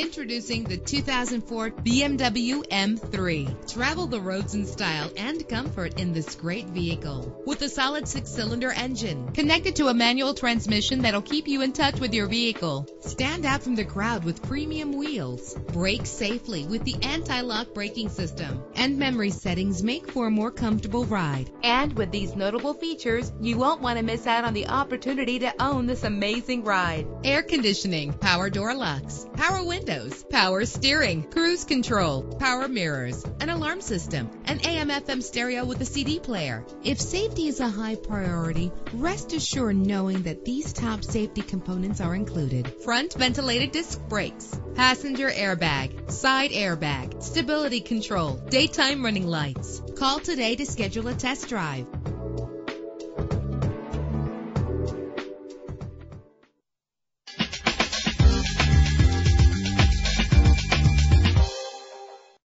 Introducing the 2004 BMW M3. Travel the roads in style and comfort in this great vehicle. With a solid six-cylinder engine connected to a manual transmission that'll keep you in touch with your vehicle. Stand out from the crowd with premium wheels. Brake safely with the anti-lock braking system. And memory settings make for a more comfortable ride. And with these notable features, you won't want to miss out on the opportunity to own this amazing ride. Air conditioning, power door locks, power windows, power steering, cruise control, power mirrors, an alarm system, an AM FM stereo with a CD player. If safety is a high priority, rest assured knowing that these top safety components are included. Front ventilated disc brakes, passenger airbag, side airbag, stability control, daytime running lights. Call today to schedule a test drive.